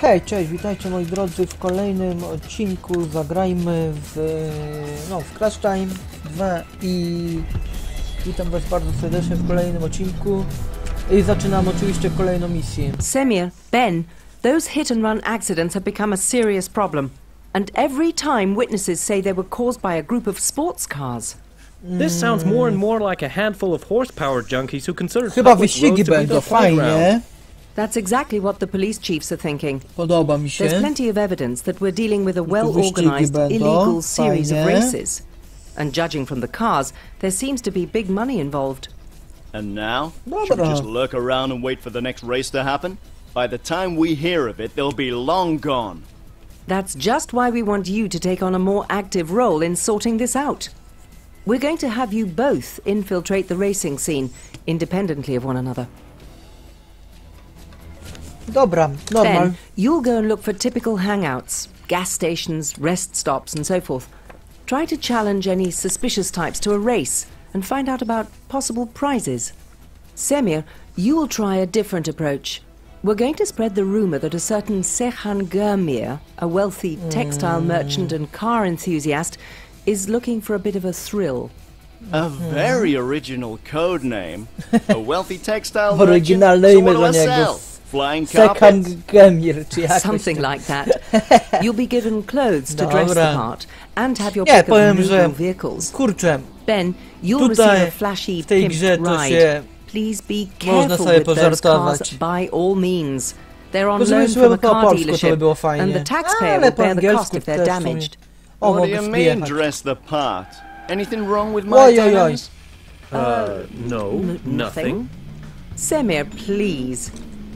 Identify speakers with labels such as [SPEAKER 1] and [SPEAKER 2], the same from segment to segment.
[SPEAKER 1] Hej, cześć, witajcie moi drodzy w kolejnym odcinku. Zagrajmy w, no, w Crash Time 2 i witam was bardzo serdecznie w kolejnym odcinku. I zaczynam oczywiście kolejną misję.
[SPEAKER 2] Semir, Ben, those hit and run accidents have become a serious problem. And every time witnesses say they were caused by a group of sports cars.
[SPEAKER 3] This sounds more and more like a handful of horsepower junkies who consider
[SPEAKER 1] Chyba wyścigi
[SPEAKER 3] roads to be
[SPEAKER 1] będą,
[SPEAKER 3] their playground.
[SPEAKER 1] Fajnie.
[SPEAKER 2] That's exactly what the police chiefs are thinking.
[SPEAKER 1] Podoba mi
[SPEAKER 2] There's plenty of evidence that we're dealing with a
[SPEAKER 1] well-organized
[SPEAKER 2] illegal series of races. And judging from the cars, there seems to be big money involved.
[SPEAKER 4] And now, should we just lurk around and wait for the next race to happen? By the time we hear of it, they'll be long gone.
[SPEAKER 2] That's just why we want you to take on a more active role in sorting this out. We're going to have you both infiltrate the racing scene, independently of one another.
[SPEAKER 1] Dobra, normal.
[SPEAKER 2] Then you'll go and look for typical hangouts, gas stations, rest stops, and so forth. Try to challenge any suspicious types to a race and find out about possible prizes. Semir, you will try a different approach. We're going to spread the rumor that a certain Sehan Gurmir, a wealthy textile merchant and car enthusiast, is looking for a bit of a thrill.
[SPEAKER 4] A very original code name. A wealthy textile merchant.
[SPEAKER 1] Oryginalne
[SPEAKER 4] So
[SPEAKER 1] imię
[SPEAKER 4] what do
[SPEAKER 1] dla
[SPEAKER 4] I
[SPEAKER 1] niego.
[SPEAKER 4] Sell? Flying
[SPEAKER 1] Second
[SPEAKER 4] carpets?
[SPEAKER 1] Gemir, czy jakoś
[SPEAKER 2] Something like that. You'll be given clothes to dress the part and have your
[SPEAKER 1] Nie,
[SPEAKER 2] pick of
[SPEAKER 1] powiem,
[SPEAKER 2] movable
[SPEAKER 1] że
[SPEAKER 2] vehicles.
[SPEAKER 1] kurczę,
[SPEAKER 2] Ben, you'll receive a flashy
[SPEAKER 1] w tej
[SPEAKER 2] pimped
[SPEAKER 1] grze to
[SPEAKER 2] ride.
[SPEAKER 1] się
[SPEAKER 2] Please be
[SPEAKER 1] można
[SPEAKER 2] careful
[SPEAKER 1] sobie
[SPEAKER 2] with those
[SPEAKER 1] pożartować.
[SPEAKER 2] cars by all means. They're on loan from a car
[SPEAKER 1] polsku, by
[SPEAKER 2] dealership
[SPEAKER 1] fajnie.
[SPEAKER 2] and the taxpayer will
[SPEAKER 1] po
[SPEAKER 2] bear the cost
[SPEAKER 1] angielsku
[SPEAKER 2] if they're
[SPEAKER 1] też w sumie.
[SPEAKER 2] damaged.
[SPEAKER 1] O,
[SPEAKER 4] what do
[SPEAKER 1] mogę
[SPEAKER 4] you mean dress the part? Anything wrong with my
[SPEAKER 1] Oj, oj, oj.
[SPEAKER 4] tenants?
[SPEAKER 3] Uh, no, nothing.
[SPEAKER 2] Semir, please.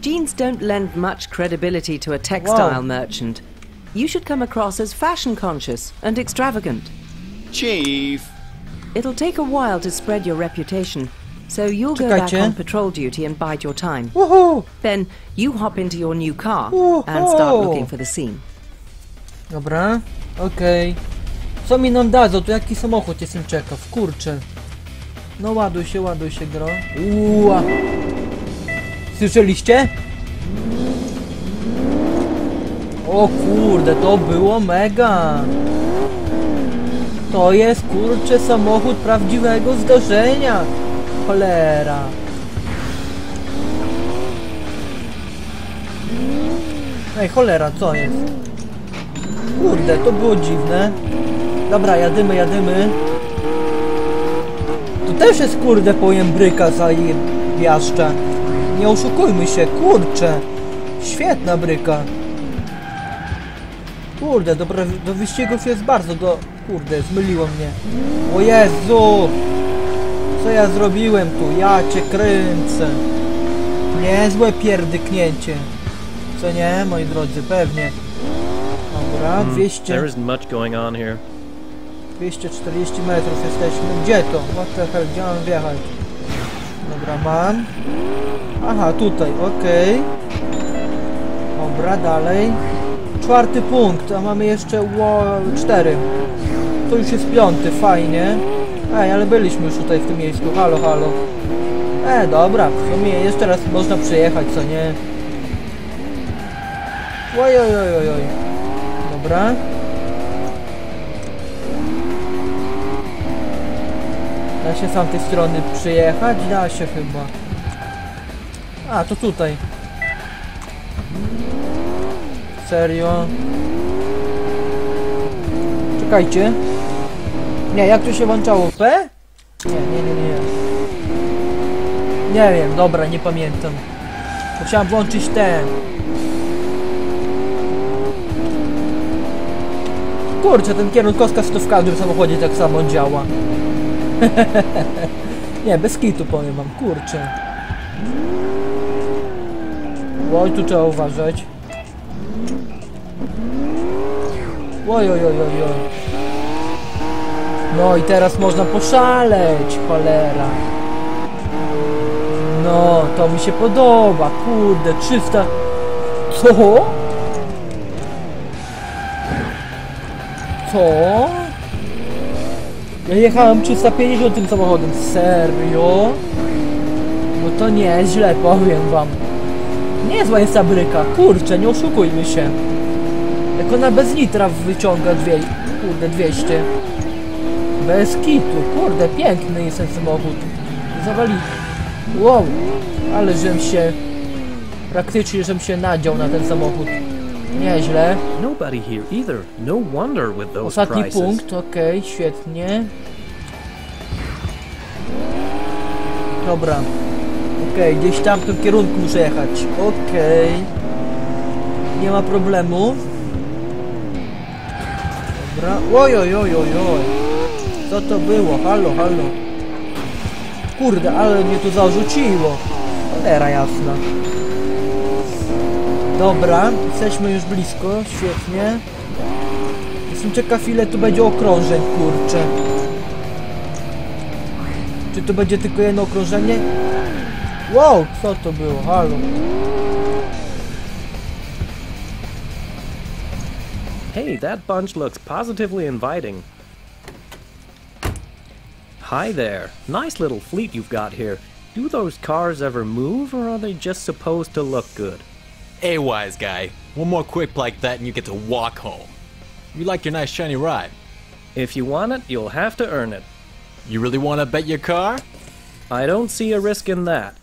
[SPEAKER 2] Jeans don't lend much credibility to a textile
[SPEAKER 1] Wow.
[SPEAKER 2] merchant. You should come across as fashion conscious and extravagant.
[SPEAKER 4] Chief.
[SPEAKER 2] It'll take a while to spread your reputation, so you'll go back on patrol duty and bide your time.
[SPEAKER 1] Uhu!
[SPEAKER 2] Then you hop into your new car
[SPEAKER 1] Woohoo!
[SPEAKER 2] and start looking for the scene.
[SPEAKER 1] Dobra, okej. Co mi nam dadzą? To jaki samochód jestem ciekaw, kurczę. No ładuj się, ładuj się, gro. Uła. Słyszeliście? O kurde, to było mega. To jest kurczę samochód prawdziwego zdarzenia. Cholera. Ej, cholera, co jest? Kurde, to było dziwne. Dobra, jadymy, jadymy. To też jest kurde pojembryka za jaszcza. Nie oszukujmy się, kurcze. Świetna bryka. Kurde, do, do wyścigów jest bardzo do... Kurde, zmyliło mnie. O Jezu! Co ja zrobiłem tu? Ja cię kręcę. Niezłe pierdyknięcie. Co nie, moi drodzy, pewnie. Dobra, 200...
[SPEAKER 3] There isn't much going on here.
[SPEAKER 1] 240 metrów jesteśmy. Gdzie to? What the hell? Gdzie mam wjechać? Dobra, mam. Aha, tutaj, okej. Dobra, dalej. Czwarty punkt, a mamy jeszcze ło, cztery. To już jest piąty, fajnie. Ej, ale byliśmy już tutaj w tym miejscu. Halo, halo. E, dobra, w sumie jeszcze raz można przejechać, co nie? Oj, oj, oj, oj, oj. Dobra. Da się z tamtej strony przyjechać? Da się chyba. A, to tutaj. Serio? Czekajcie. Nie, jak to się włączało? P? Nie, nie, nie, nie. Nie wiem, dobra, nie pamiętam. Musiałem włączyć ten. Kurczę, ten kierunkowskaz to w każdym samochodzie tak samo działa. Nie, bez kitu powiem wam, kurczę. Oj, tu trzeba uważać. Oj, oj, oj, oj, oj. No i teraz można poszaleć, cholera. No, to mi się podoba, kurde, 300... Co? Co? Ja jechałem 350 tym samochodem. Serio? No to nieźle, powiem wam. Niezła jest ta bryka, kurczę, nie oszukujmy się. Jak ona bez nitra wyciąga dwie, kurde, 200. Bez kitu, kurde, piękny jest ten samochód. Zawali. Wow, ale żem się... Praktycznie żem się nadział na ten samochód. Nieźle.
[SPEAKER 3] Nobody here either. No wonder with those
[SPEAKER 1] Ostatni
[SPEAKER 3] prices.
[SPEAKER 1] punkt, okej, świetnie. Dobra. Okej, gdzieś tam w tym kierunku muszę jechać. Okej. Nie ma problemu. Dobra. Oj, oj, oj, oj, oj. Co to było? Halo, halo. Kurde, ale mnie tu zarzuciło. Cholera jasna. Dobra, jesteśmy już blisko, świetnie. Jestem ciekaw ile tu będzie okrążeń, kurczę. Czy to będzie tylko jedno okrążenie? Wow, co to było? Halo.
[SPEAKER 3] Hey, that bunch looks positively inviting. Hi there. Nice little fleet you've got here. Do those cars ever move, or are they just supposed to look good?
[SPEAKER 5] Hey, wise guy. One more quip like that and you get to walk home. You like your nice shiny ride.
[SPEAKER 3] If you want it, you'll have to earn it.
[SPEAKER 5] You really want to bet your car?
[SPEAKER 3] I don't see a risk in that.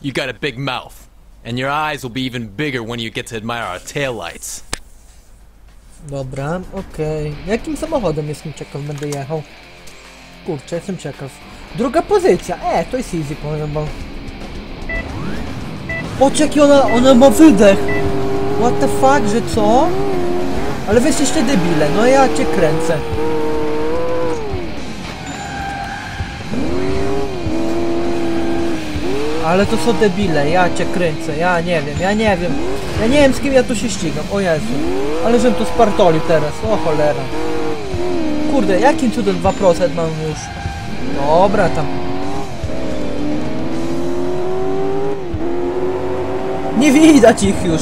[SPEAKER 5] You got a big mouth. And your eyes will be even bigger when you get to admire our taillights.
[SPEAKER 1] Dobra, okej. Jakim samochodem jestem ciekaw, będę jechał? Kurczę, jestem ciekaw. Druga pozycja. E, to jest easy, powiem wam. Jaki ona, ona ma wydech. What the fuck, że co? Ale wy jesteście debile, no ja cię kręcę. Ale to są debile, ja cię kręcę, ja nie wiem, ja nie wiem. Ja nie wiem z kim ja tu się ścigam, o Jezu. Ale żem to spartolił teraz, o cholera. Kurde, jakim cudem 2% mam już? Dobra, tam. Nie widać ich już.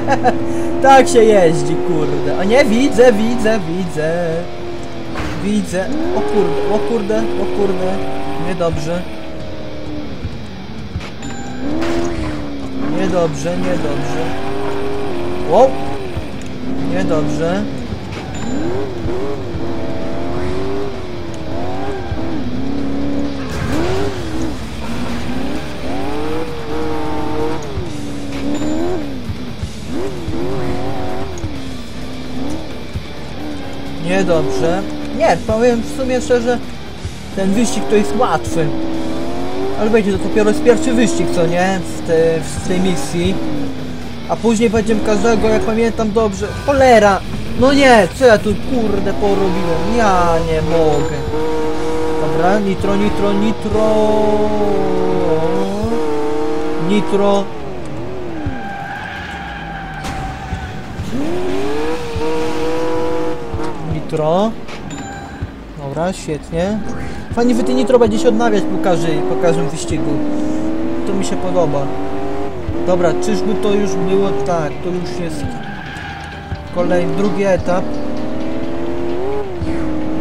[SPEAKER 1] tak się jeździ, kurde. A nie, widzę, widzę, widzę. Widzę. O kurde, o kurde, o kurde. Niedobrze. Niedobrze, niedobrze. Wow. Niedobrze. Niedobrze. Nie, powiem w sumie szczerze, ten wyścig to jest łatwy. Ale będzie to dopiero jest pierwszy wyścig, co nie? W, te, w tej misji. A później będziemy każdego, jak pamiętam dobrze. Cholera! No nie, co ja tu kurde porobiłem? Ja nie mogę. Dobra, nitro, nitro, nitro. Nitro. Nitro. Dobra, świetnie. Fajnie, że ten nitro odnawiać po, każdej, po każdym wyścigu. To mi się podoba. Dobra, czyżby to już było? Tak, to już jest kolejny, drugi etap.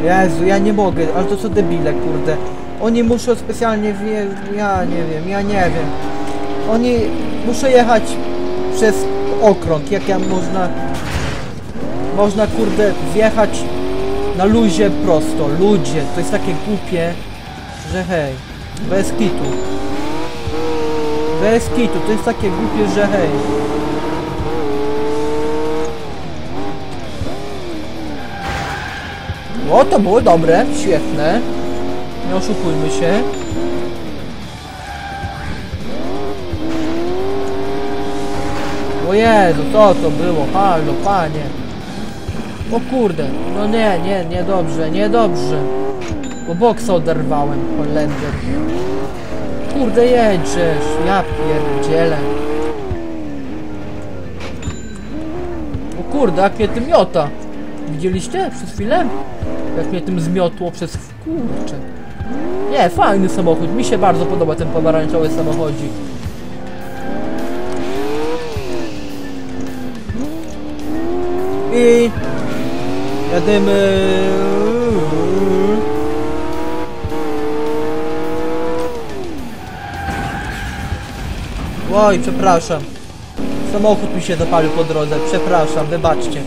[SPEAKER 1] Jezu, ja nie mogę, ale to co debile, kurde. Oni muszą specjalnie wie... Ja nie wiem, ja nie wiem. Oni muszą jechać przez okrąg, jak ja można... Można, kurde, wjechać na luzie prosto. Ludzie, to jest takie głupie, że hej, bez kitu. Bez kitu, to jest takie głupie, że hej. O, to było dobre, świetne. Nie oszukujmy się. O Jezu, co to było? Halo, panie. O kurde, no nie, nie, nie dobrze, nie dobrze. Bo boksa oderwałem, Holender. Kurde, jedziesz, ja pierdzielę. O kurde, jak mnie tym miota. Widzieliście przez chwilę? Jak mnie tym zmiotło przez... Kurczę. Nie, fajny samochód, mi się bardzo podoba ten pomarańczowy samochodzik. I... Jadymy... Oj, przepraszam. Samochód mi się zapalił po drodze, przepraszam, wybaczcie.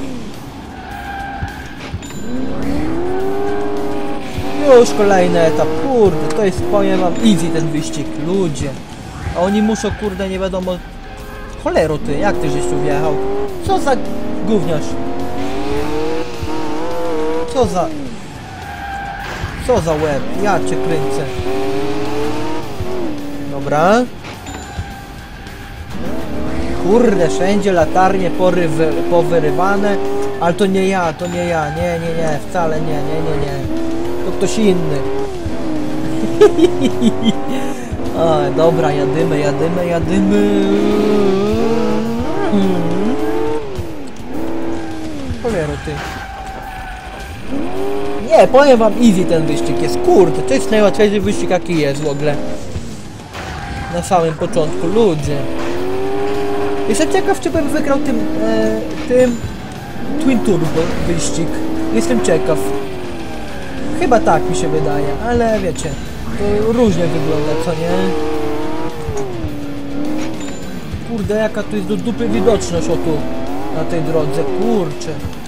[SPEAKER 1] Już kolejny etap, kurde, to jest, powiem wam, easy ten wyścig, ludzie. A oni muszą, kurde, nie wiadomo... Cholero ty, jak ty żeś tu wjechał? Co za gówniarz? Co za... Co za łeb? Ja cię kręcę. Dobra. Kurde, wszędzie latarnie pory wy, powyrywane, ale to nie ja, to nie ja, nie, nie, nie, wcale nie, nie, nie, nie. To ktoś inny. o, dobra, jadymy, jadymy, jadymy. Cholero ty. Nie, powiem wam, easy ten wyścig jest, kurde, to jest najłatwiejszy wyścig jaki jest w ogóle. Na samym początku, ludzie. Jestem ciekaw, czy bym wygrał tym, e, tym Twin Turbo wyścig. Jestem ciekaw. Chyba tak mi się wydaje, ale wiecie, to różnie wygląda, co nie? Kurde, jaka tu jest do dupy widoczność o tu, na tej drodze, kurczę.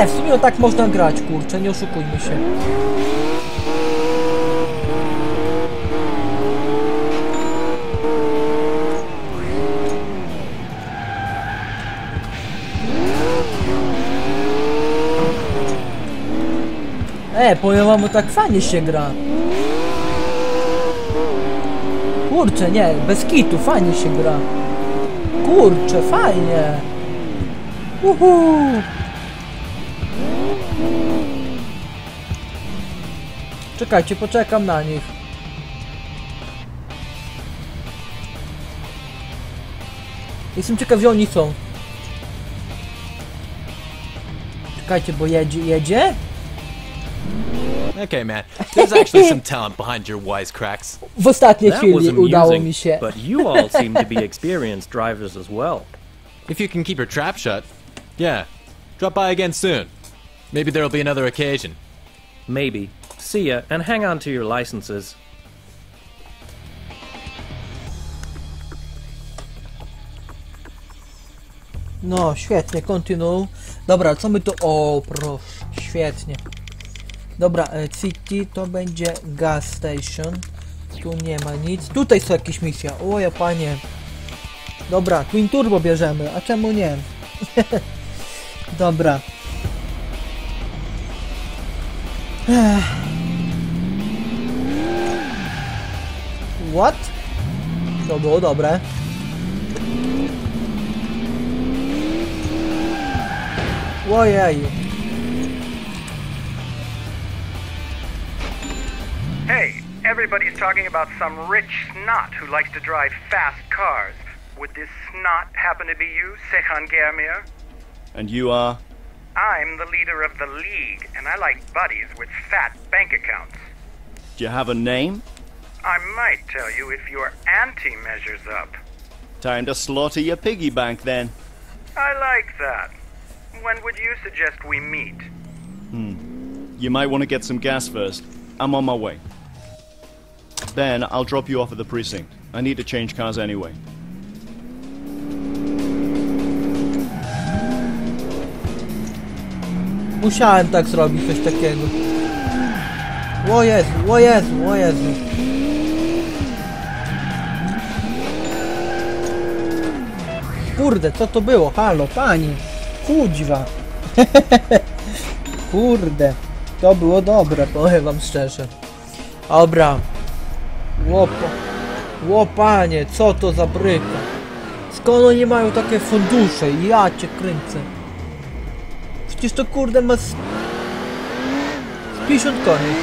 [SPEAKER 1] E, w sumie tak można grać, kurczę, nie oszukujmy się. E, powiem wam, tak fajnie się gra. Kurczę, nie, bez kitu, fajnie się gra. Kurczę, fajnie. Uhu. Czekajcie, poczekam na nich. Jestem ciekaw, gdzie oni są. Czekajcie, bo jedzie, jedzie?
[SPEAKER 5] Okay, man. There's actually some talent behind your wisecracks.
[SPEAKER 1] W ostatniej
[SPEAKER 3] That
[SPEAKER 1] chwili udało mi się.
[SPEAKER 3] but you all seem to be experienced drivers as well.
[SPEAKER 5] If you can keep your trap shut, yeah. Drop by again soon. Maybe there'll be another occasion.
[SPEAKER 3] Maybe. See ya, and hang on to your licenses.
[SPEAKER 1] No, świetnie, kontynuuj. Dobra, co my tu... O, proszę, świetnie. Dobra, e, City to będzie gas station. Tu nie ma nic. Tutaj są jakieś misje. O, ja panie. Dobra, Twin Turbo bierzemy, a czemu nie? Dobra. Ech. What? To było dobre. Ojej.
[SPEAKER 6] Hey, everybody's talking about some rich snot who likes to drive fast cars. Would this snot happen to be you, Sehan Germir?
[SPEAKER 4] And you are?
[SPEAKER 6] I'm the leader of the League, and I like buddies with fat bank accounts.
[SPEAKER 4] Do you have a name?
[SPEAKER 6] I might tell you if your ante measures up.
[SPEAKER 4] Time to slaughter your piggy bank then.
[SPEAKER 6] I like that. When would you suggest we meet? Hmm.
[SPEAKER 4] You might want to get some gas first. I'm on my way. Then I'll drop you off at the precinct. I need to change cars anyway.
[SPEAKER 1] Musiałem tak zrobić, coś takiego. O Jezu, o Jezu, o Jezu. Kurde, co to było? Halo, pani. Kuźwa. Kurde. To było dobre, powiem wam szczerze. Dobra. Łopo. Łopanie, co to za bryka? Skąd oni mają takie fundusze? Ja cię kręcę. Przecież to kurde ma z 50 koni.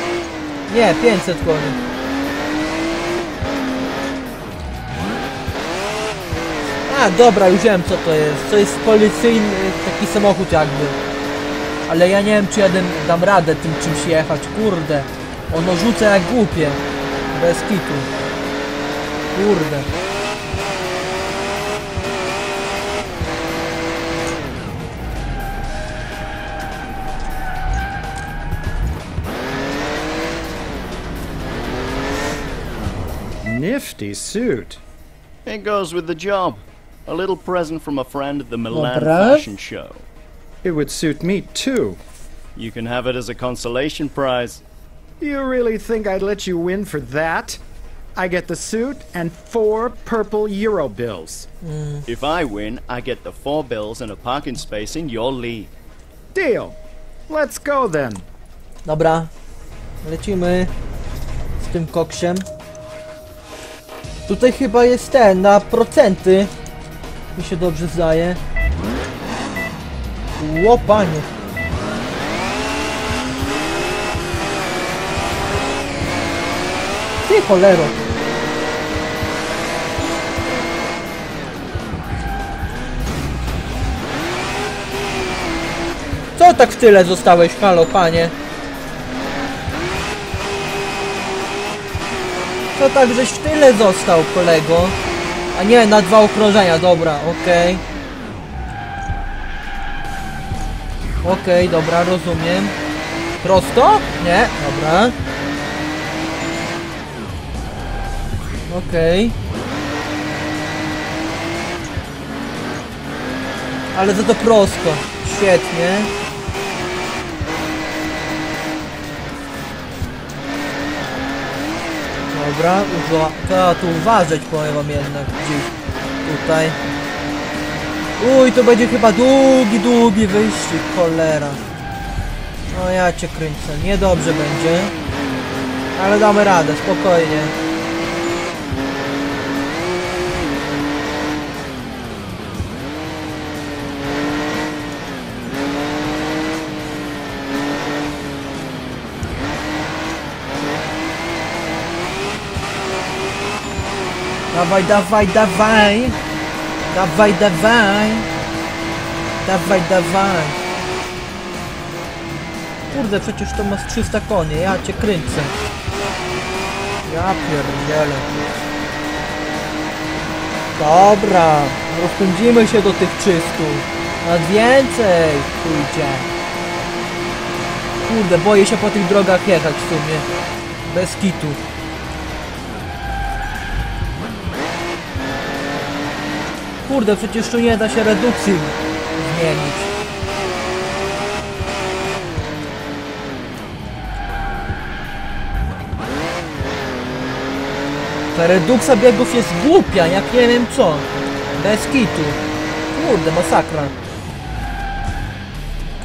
[SPEAKER 1] Nie, 500 koni. A, dobra, już wiem co to jest. To jest policyjny taki samochód jakby. Ale ja nie wiem czy ja dam radę tym czymś jechać, kurde. Ono rzuca jak głupie. Bez kitu. Kurde.
[SPEAKER 7] Nifty suit.
[SPEAKER 4] It goes with the job. A little present from a friend at the Milan Fashion Show.
[SPEAKER 7] It would suit me too.
[SPEAKER 4] You can have it as a consolation prize.
[SPEAKER 7] You really think I'd let you win for that? I get the suit and four purple euro bills. Mm.
[SPEAKER 4] If I win, I get the four bills and a parking space in your league.
[SPEAKER 7] Deal. Let's go then.
[SPEAKER 1] Dobra. Lecimy z tym koksiem. Tutaj chyba jest ten, na procenty. Mi się dobrze zdaje. Łopanie. Ty cholero. Co tak w tyle zostałeś, halo panie? Co tak żeś w tyle został, kolego? A nie, na dwa okrążenia, dobra, okej. Okej, dobra, rozumiem. Prosto? Nie, dobra. Okej. Ale za to prosto. Świetnie. Dobra, uwa trzeba tu uważać, powiem wam jednak gdzieś tutaj. Uj, to będzie chyba długi, długi wyścig, cholera. No ja cię kręcę, niedobrze będzie. Ale damy radę, spokojnie. Dawaj, dawaj, dawaj. Dawaj, dawaj. Dawaj, dawaj. Kurde, przecież to ma z 300 konie, ja cię kręcę. Ja pierdzielę. Dobra, rozpędzimy się do tych 300. Nad więcej pójdzie. Kurde, boję się po tych drogach jechać w sumie. Bez kitu. Kurde, przecież tu nie da się redukcji zmienić. Ta redukcja biegów jest głupia, jak nie wiem co. Bez kitu. Kurde, masakra.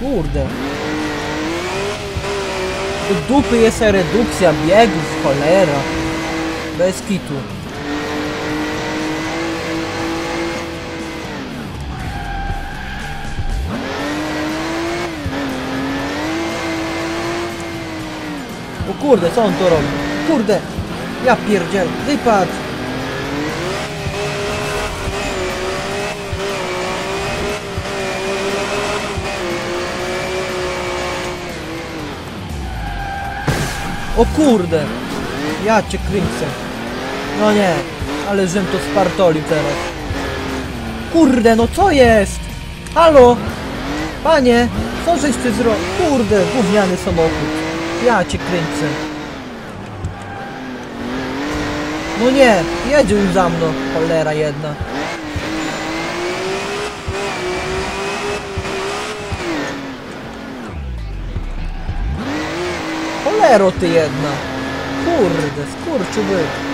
[SPEAKER 1] Kurde. Do dupy jest redukcja biegów, cholera. Bez kitu. Kurde, co on to robi? Kurde! Ja pierdziel, wypad! O kurde! Ja cię kręcę. No nie, ale żem to spartolił teraz. Kurde, no co jest? Halo? Panie, co żeś ty zrobił? Kurde, gówniany samochód. Ja cię kręcę. No nie, jedzie już za mną, cholera jedna. Cholero ty jedna. Kurde, skurczybyk.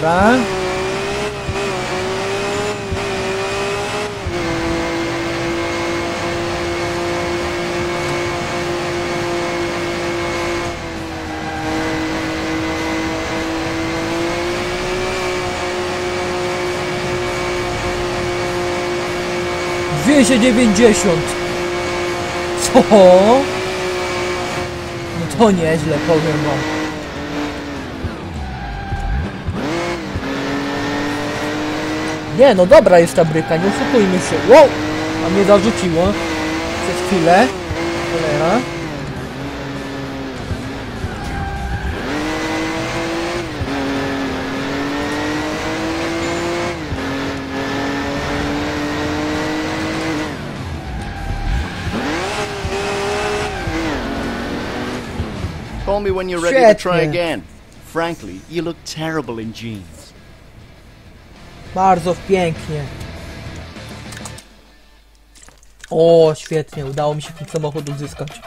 [SPEAKER 1] Dobra. Dwieście dziewięćdziesiąt. Co? No to nieźle, powiem wam. Nie, no dobra jest ta bryka, nie oszukujmy się. Wow! A mnie zarzuciło. Przez chwilę. Cholera.
[SPEAKER 4] Call me when you're ready to try again. Frankly, you look terrible in jeans.
[SPEAKER 1] Bardzo pięknie. O, świetnie, udało mi się ten samochód uzyskać.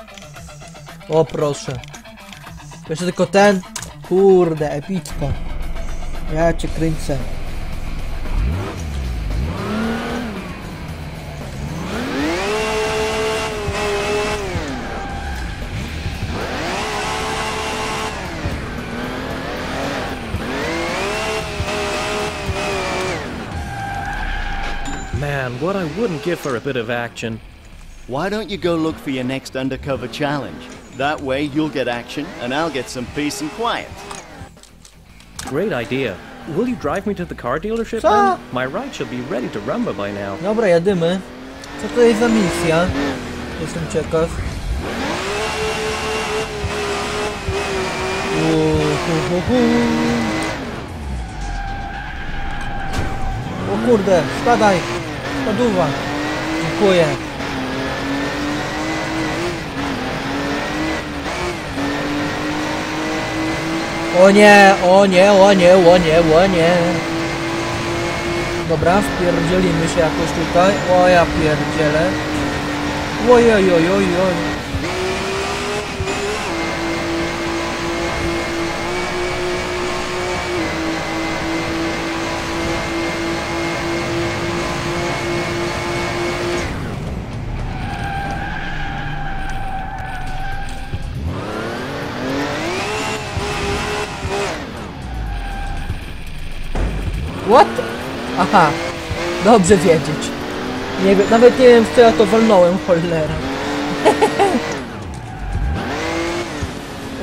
[SPEAKER 1] O, proszę. Jeszcze tylko ten. Kurde, epicko. Ja cię kręcę.
[SPEAKER 3] What I wouldn't give for a bit of action.
[SPEAKER 4] Why don't you go look for your next undercover challenge? That way you'll get action and I'll get some peace and quiet.
[SPEAKER 3] Great idea. Will you drive me to the car dealership
[SPEAKER 1] Co?
[SPEAKER 3] then? My ride should be ready to rumba by now.
[SPEAKER 1] Dobra, jadymy. Co to jest za misja? Jestem ciekaw. O kurde, spadaj! Spaduwa. Dziękuję. O nie, o nie, o nie, o nie, o nie. Dobra, wpierdzielimy się jakoś tutaj. O, ja pierdzielę. Ojoj, Aha, dobrze wiedzieć. Nie nawet nie wiem w co ja to walnąłem, cholera.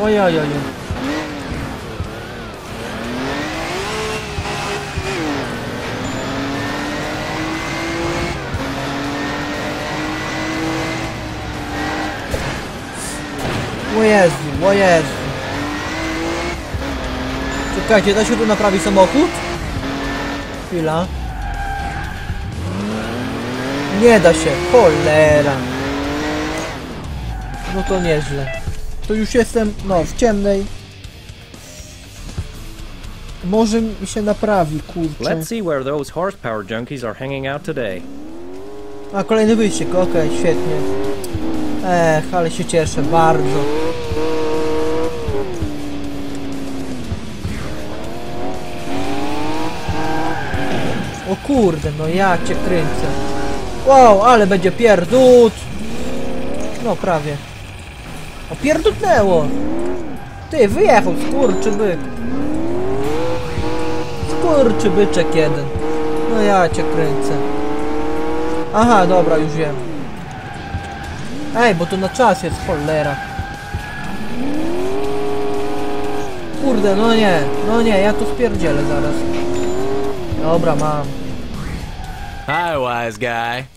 [SPEAKER 1] Oj, oj, oj. oj. O Jezu, o Jezu. Czekajcie, da się tu naprawić samochód? Chwila. Nie da się, cholera. No to nieźle. To już jestem, no, w ciemnej. Może mi się naprawi, kurczę.
[SPEAKER 3] Let's see where those horsepower junkies are hanging out today.
[SPEAKER 1] A, kolejny wyścig, okej, świetnie. Ech, ale się cieszę, bardzo. O kurde, no ja cię kręcę. Wow, ale będzie pierdut. No prawie. O, pierdutnęło. Ty, wyjechał, skurczybyk. Skurczybyczek jeden. No ja cię kręcę. Aha, dobra, już wiem. Ej, bo to na czas jest, cholera. Kurde, no nie, no nie, ja to spierdzielę zaraz. Dobra, mam.
[SPEAKER 5] Hi, wise guy.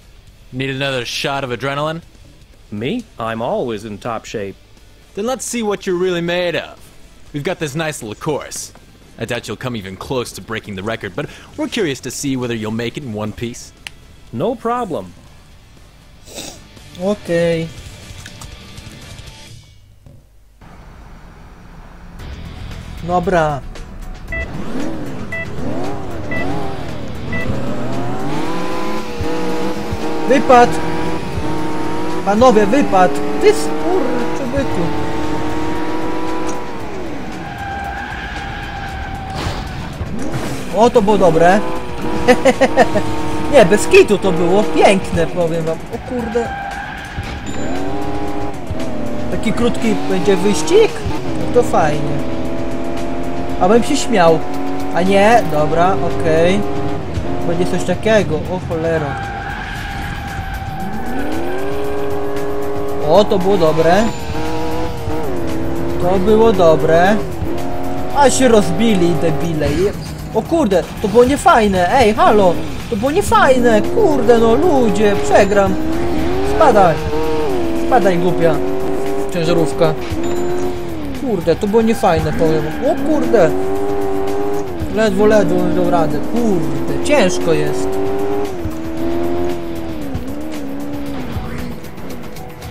[SPEAKER 5] Need another shot of adrenaline?
[SPEAKER 3] Me? I'm always in top shape.
[SPEAKER 5] Then let's see what you're really made of. We've got this nice little course. I doubt you'll come even close to breaking the record, but we're curious to see whether you'll make it in one piece.
[SPEAKER 3] No problem.
[SPEAKER 1] Okej. Dobra. Wypad! Panowie, wypad! Ty skurczybyku! O, to było dobre. Nie, bez kitu to było piękne, powiem wam. O kurde. Taki krótki będzie wyścig? No to fajnie. A się śmiał. A nie? Dobra, okej. Będzie coś takiego. O cholera. O, to było dobre. To było dobre. A się rozbili, debile. O kurde, to było niefajne. Ej, halo. To było niefajne, kurde no ludzie, przegram. Spadaj. Spadaj głupia. Ciężarówka. Kurde, to było niefajne powiem. O kurde. Ledwo, ledwo dał radę. Kurde, ciężko jest.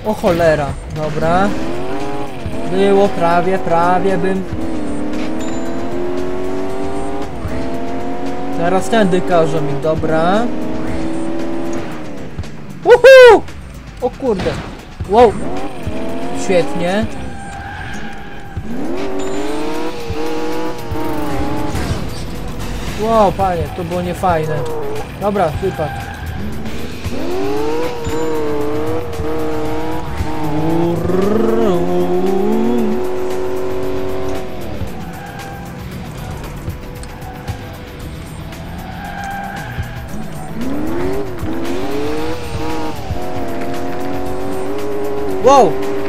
[SPEAKER 1] O cholera, dobra. Było prawie, prawie bym. Teraz tędy każą mi, dobra. Uhu! O kurde. Wow. Świetnie. Wow, panie, to było niefajne. Dobra, wypad.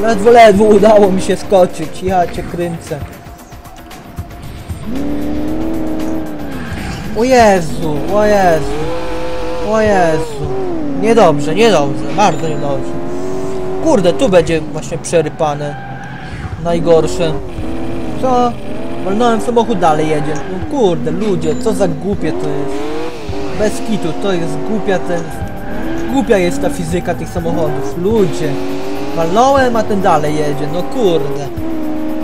[SPEAKER 1] Ledwo, ledwo udało mi się skoczyć. Ja cię kręcę. O Jezu, o Jezu, o Jezu. Niedobrze, niedobrze, bardzo niedobrze. Kurde, tu będzie właśnie przerypane. Najgorsze. Co? Walnąłem samochód, dalej jedzie. No kurde, ludzie, co za głupie to jest. Bez kitu, to jest głupia ten... Głupia jest ta fizyka tych samochodów. Ludzie. Walnąłem, a ten dalej jedzie. No kurde.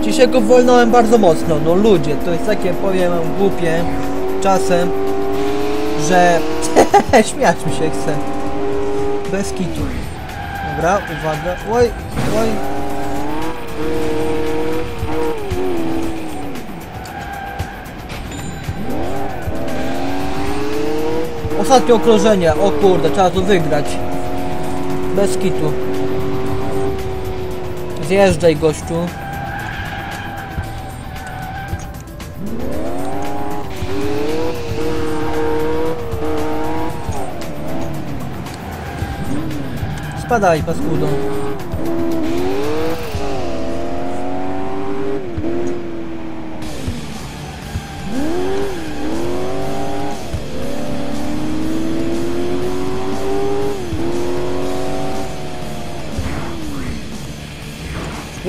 [SPEAKER 1] Dzisiaj go wolnąłem bardzo mocno. No ludzie, to jest takie, powiem głupie czasem, że śmiać mi się chce. Bez kitu. Dobra, uwaga. Oj, oj. Ostatnie okrążenie. O kurde, trzeba to wygrać. Bez kitu. Zjeżdżaj, gościu. Spadaj, paskudo.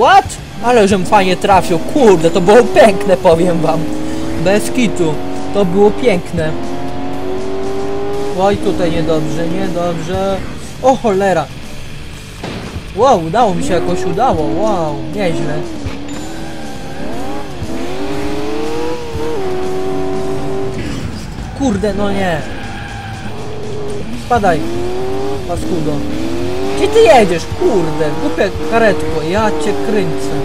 [SPEAKER 1] What? Ale żem fajnie trafił, kurde, to było piękne, powiem wam. Bez kitu, to było piękne. Oj, tutaj niedobrze, niedobrze. O cholera. Wow, udało mi się jakoś, udało, wow, nieźle. Kurde, no nie. Spadaj, paskudo. Gdzie ty jedziesz, kurde, głupia karetko, ja cię kręcę.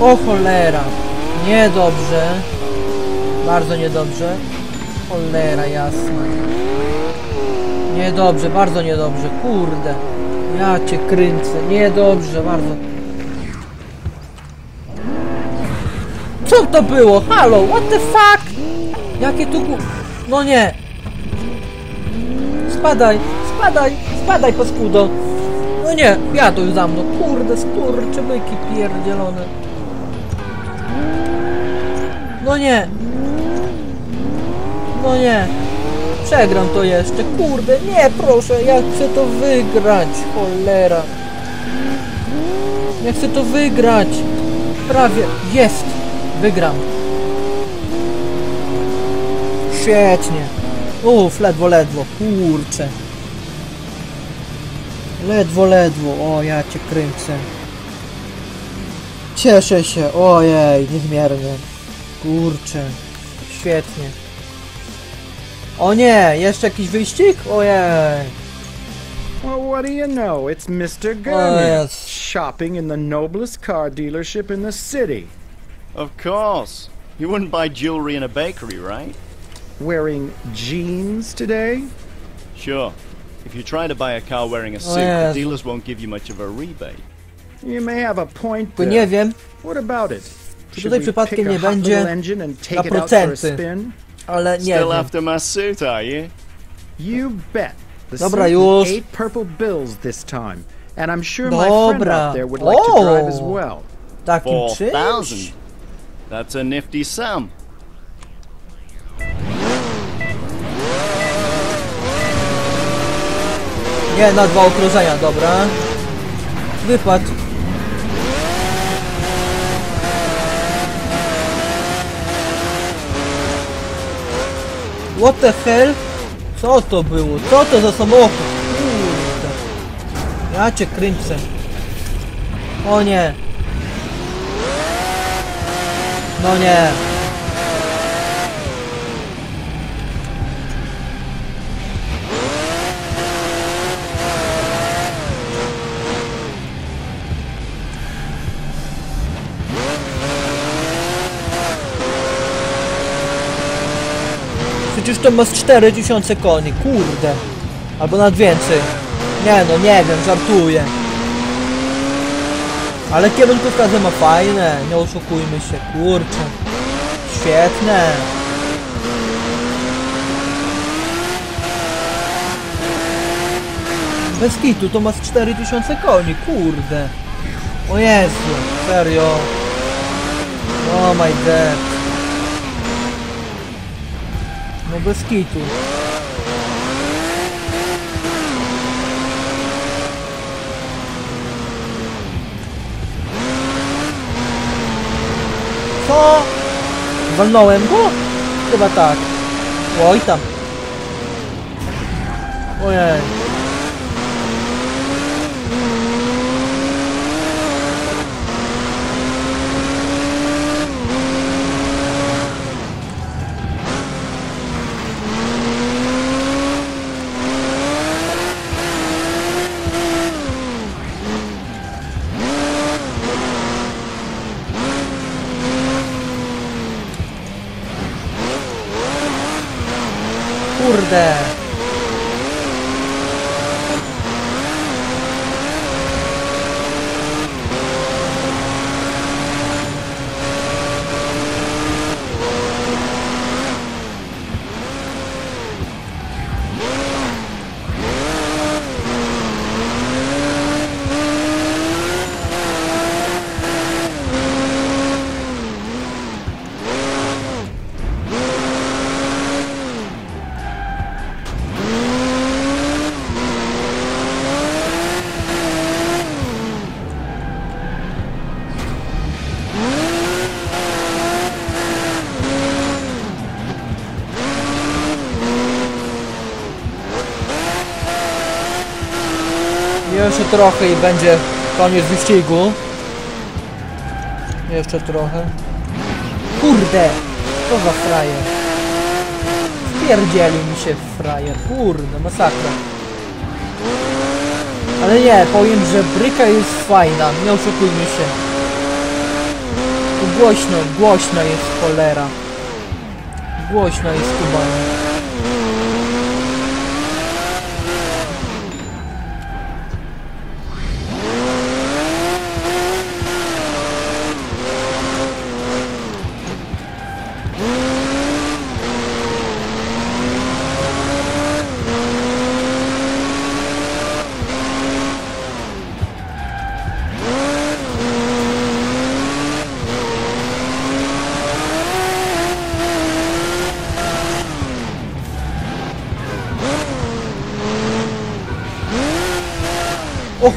[SPEAKER 1] O cholera, niedobrze. Bardzo niedobrze. Cholera jasna. Niedobrze, bardzo niedobrze, kurde. Ja cię kręcę, niedobrze, bardzo. Co to było? Halo, what the fuck? Jakie tu. No nie. Spadaj, spadaj, spadaj paskudo. No nie, jadą za mną, kurde, skurczybyki pierdzielone. No nie. No nie. Przegram to jeszcze, kurde, nie proszę, ja chcę to wygrać, cholera. Ja chcę to wygrać. Prawie, jest, wygram. Świetnie. Uff, ledwo, ledwo, kurczę. Ledwo, ledwo, o ja cię kręcę. Cieszę się, ojej, niezmiernie. Kurczę, świetnie. O nie, jeszcze jakiś wyścig? Ojej.
[SPEAKER 7] Well, what do you know? It's Mr. Gurney,
[SPEAKER 1] yes.
[SPEAKER 7] shopping in the noblest car dealership in the city,
[SPEAKER 4] Of course. You wouldn't buy jewelry in a bakery, right?
[SPEAKER 7] Wearing jeans today.
[SPEAKER 4] Sure. If you try to buy a car wearing a suit,
[SPEAKER 1] yes.
[SPEAKER 4] the dealers won't give you much of a rebate.
[SPEAKER 7] You may have a point
[SPEAKER 1] Bo
[SPEAKER 7] there.
[SPEAKER 1] nie wiem,
[SPEAKER 7] What about it?
[SPEAKER 1] Czy
[SPEAKER 7] Should
[SPEAKER 1] tutaj
[SPEAKER 7] we
[SPEAKER 1] przypadkiem
[SPEAKER 7] pick a
[SPEAKER 1] nie
[SPEAKER 7] hot
[SPEAKER 1] będzie
[SPEAKER 7] little engine and take
[SPEAKER 1] na
[SPEAKER 7] it out for a
[SPEAKER 1] procenty?
[SPEAKER 7] spin?
[SPEAKER 1] ale nie
[SPEAKER 4] Still
[SPEAKER 1] wiem.
[SPEAKER 4] after my suit, are you?
[SPEAKER 7] You bet. The
[SPEAKER 1] Dobra, już.
[SPEAKER 7] eight purple bills this time, and I'm sure my friend out there would like to drive as well.
[SPEAKER 1] Takim czymś?
[SPEAKER 4] That's a nifty sum.
[SPEAKER 1] Nie, na dwa okrążenia, dobra. Wypad. What the hell? Co to było? Co to za samochód? Kurde. Ja cię kręcę. O nie. No nie. To ma z 4000 koni, kurde. Albo nawet więcej. Nie no, nie wiem, żartuję. Ale kierunkówka ma fajne, nie oszukujmy się, kurczę. Świetne. Bez kitu to ma z 4000 koni, kurde. O Jezu, serio. Oh my god. No kitu. Co? Walnąłem go? Chyba tak. Oj tam. Ojej. Kurde. Jeszcze trochę i będzie koniec wyścigu. Jeszcze trochę. Kurde! To za frajer. Spierdzielił mi się frajer. Kurde, masakra. Ale nie, powiem, że bryka jest fajna. Nie oszukujmy się. Tu głośno, głośno jest cholera. Głośno jest kubanie.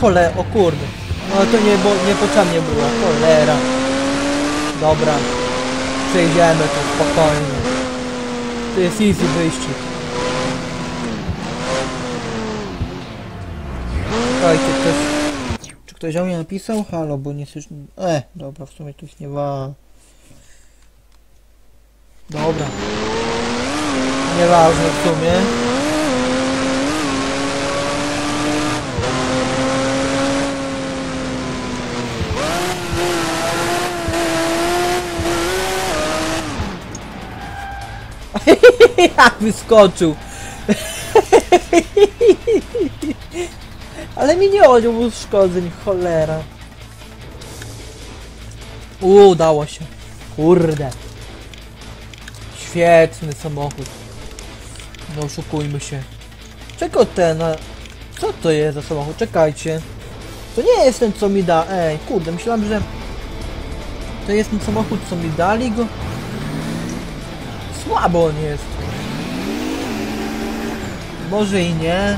[SPEAKER 1] Cholera, o kurde. No to nie, bo niepotrzebnie było, cholera. Dobra. Przejdziemy to spokojnie. To jest easy wyścig. Czekajcie, ktoś... Czy ktoś o mnie napisał? Halo, bo nie słyszę... E, dobra, w sumie to jest nie wa... Dobra. Nieważne w sumie. Wyskoczył! Ale mi nie odjął uszkodzeń, cholera. Udało się. Kurde. Świetny samochód. No oszukujmy się. Czego ten... Co to jest za samochód? Czekajcie. To nie jest ten co mi da... Ej, kurde, myślałem, że... To jest ten samochód co mi dali go. Słabo on jest. Może i nie.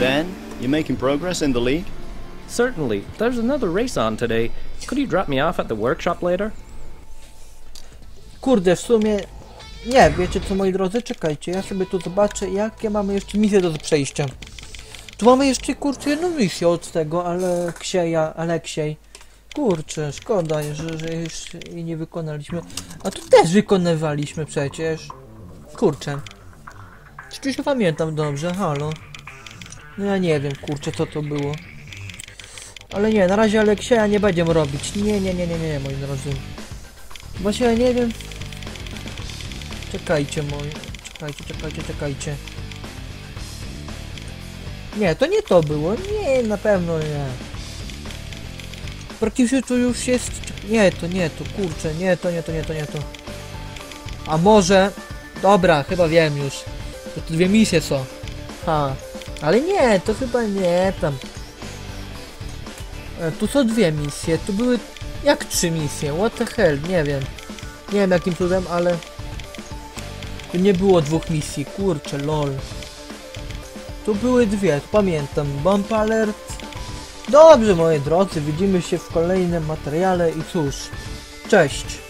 [SPEAKER 4] Ben, you making progress in the league?
[SPEAKER 3] Certainly. There's another race on today. Could you drop me off at the workshop later?
[SPEAKER 1] Kurde, w sumie... Nie, wiecie co moi drodzy, czekajcie, ja sobie tu zobaczę, jakie mamy jeszcze misje do przejścia. Tu mamy jeszcze kurczę jedną misję od tego, ale Ksieja, Aleksiej. Kurczę, szkoda, że, że już jej nie wykonaliśmy. A tu też wykonywaliśmy przecież. Kurczę. Czy się pamiętam dobrze, halo? No ja nie wiem, kurczę, co to było. Ale nie, na razie Aleksieja nie będziemy robić. Nie, nie, nie, nie, nie, moi drodzy. Właśnie ja nie wiem. Czekajcie moi. Czekajcie, czekajcie, czekajcie. Nie, to nie to było. Nie, na pewno nie. Praktycznie to już jest... Nie, to nie, to kurczę, nie, to nie, to nie, to nie, to. A może... Dobra, chyba wiem już. To dwie misje są. Ha. Ale nie, to chyba nie tam. E, tu są dwie misje, tu były... Jak trzy misje? What the hell? Nie wiem. Nie wiem jakim cudem, ale... Tu nie było dwóch misji, kurczę, lol. Tu były dwie, pamiętam. Bomb alert. Dobrze, moi drodzy, widzimy się w kolejnym materiale i cóż. Cześć.